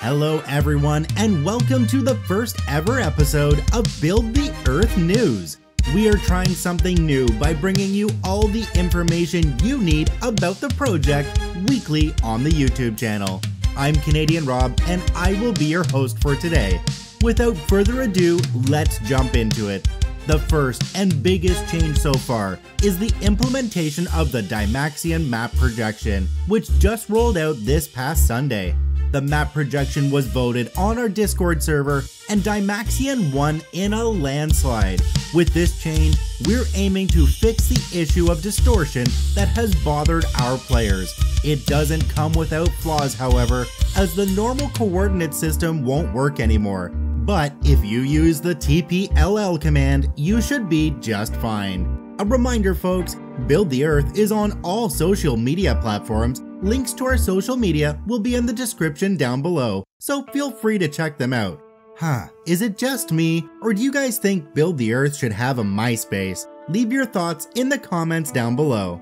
Hello, everyone, and welcome to the first ever episode of Build the Earth News. We are trying something new by bringing you all the information you need about the project weekly on the YouTube channel. I'm Canadian Rob, and I will be your host for today. Without further ado, let's jump into it. The first and biggest change so far is the implementation of the Dymaxion map projection, which just rolled out this past Sunday. The map projection was voted on our Discord server, and Dymaxion won in a landslide. With this change, we're aiming to fix the issue of distortion that has bothered our players. It doesn't come without flaws, however, as the normal coordinate system won't work anymore. But if you use the TPLL command, you should be just fine. A reminder folks, Build the Earth is on all social media platforms. Links to our social media will be in the description down below, so feel free to check them out. Huh, is it just me, or do you guys think Build the Earth should have a MySpace? Leave your thoughts in the comments down below.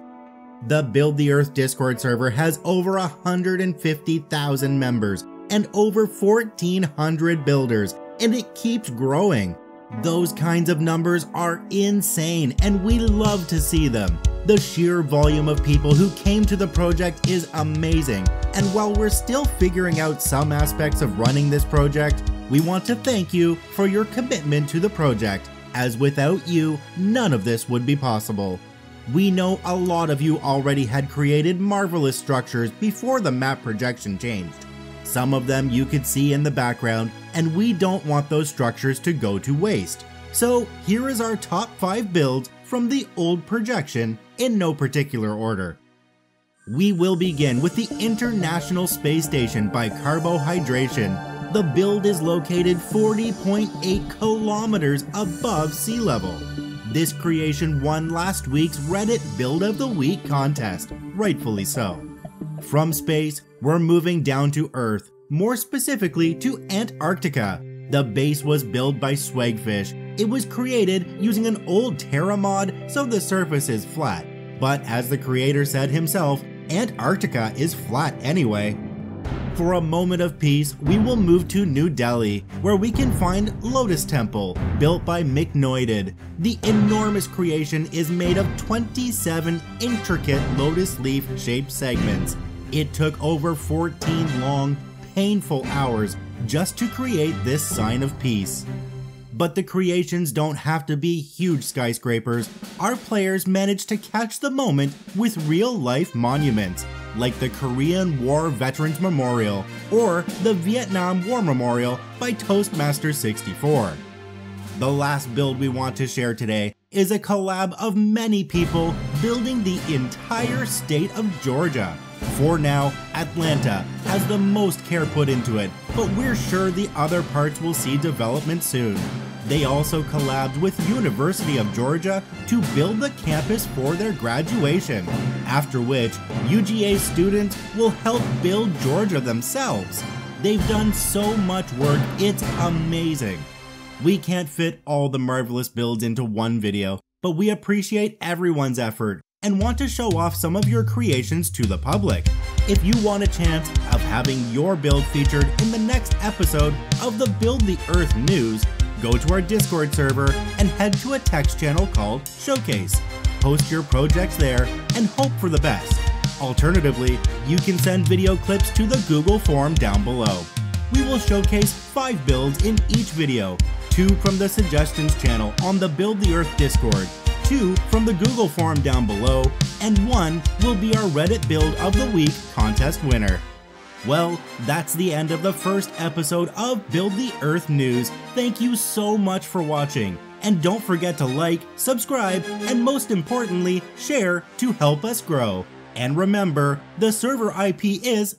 The Build the Earth Discord server has over 150,000 members and over 1,400 builders, and it keeps growing. Those kinds of numbers are insane, and we love to see them. The sheer volume of people who came to the project is amazing, and while we're still figuring out some aspects of running this project, we want to thank you for your commitment to the project, as without you, none of this would be possible. We know a lot of you already had created marvelous structures before the map projection changed. Some of them you could see in the background, and we don't want those structures to go to waste. So here is our top 5 builds from the old projection in no particular order. We will begin with the International Space Station by Carbohydration. The build is located 40.8 kilometers above sea level. This creation won last week's Reddit Build of the Week contest, rightfully so. From space, we're moving down to Earth, more specifically to Antarctica. The base was built by Swagfish. It was created using an old Terra mod, so the surface is flat. But as the creator said himself, Antarctica is flat anyway. For a moment of peace, we will move to New Delhi, where we can find Lotus Temple, built by McNoided. The enormous creation is made of 27 intricate lotus leaf shaped segments. It took over 14 long, painful hours just to create this sign of peace. But the creations don't have to be huge skyscrapers. Our players managed to catch the moment with real life monuments, like the Korean War Veterans Memorial or the Vietnam War Memorial by Toastmaster 64. The last build we want to share today is a collab of many people building the entire state of Georgia. For now, Atlanta has the most care put into it, but we're sure the other parts will see development soon. They also collabed with University of Georgia to build the campus for their graduation, after which UGA students will help build Georgia themselves. They've done so much work, it's amazing. We can't fit all the marvelous builds into one video, but we appreciate everyone's effort and want to show off some of your creations to the public. If you want a chance of having your build featured in the next episode of the Build the Earth News, go to our Discord server and head to a text channel called Showcase. Post your projects there and hope for the best. Alternatively, you can send video clips to the Google form down below. We will showcase 5 builds in each video, 2 from the suggestions channel on the Build the Earth Discord, two from the Google form down below, and one will be our Reddit Build of the Week contest winner. Well, that's the end of the first episode of Build the Earth News. Thank you so much for watching. And don't forget to like, subscribe, and most importantly, share to help us grow. And remember, the server IP is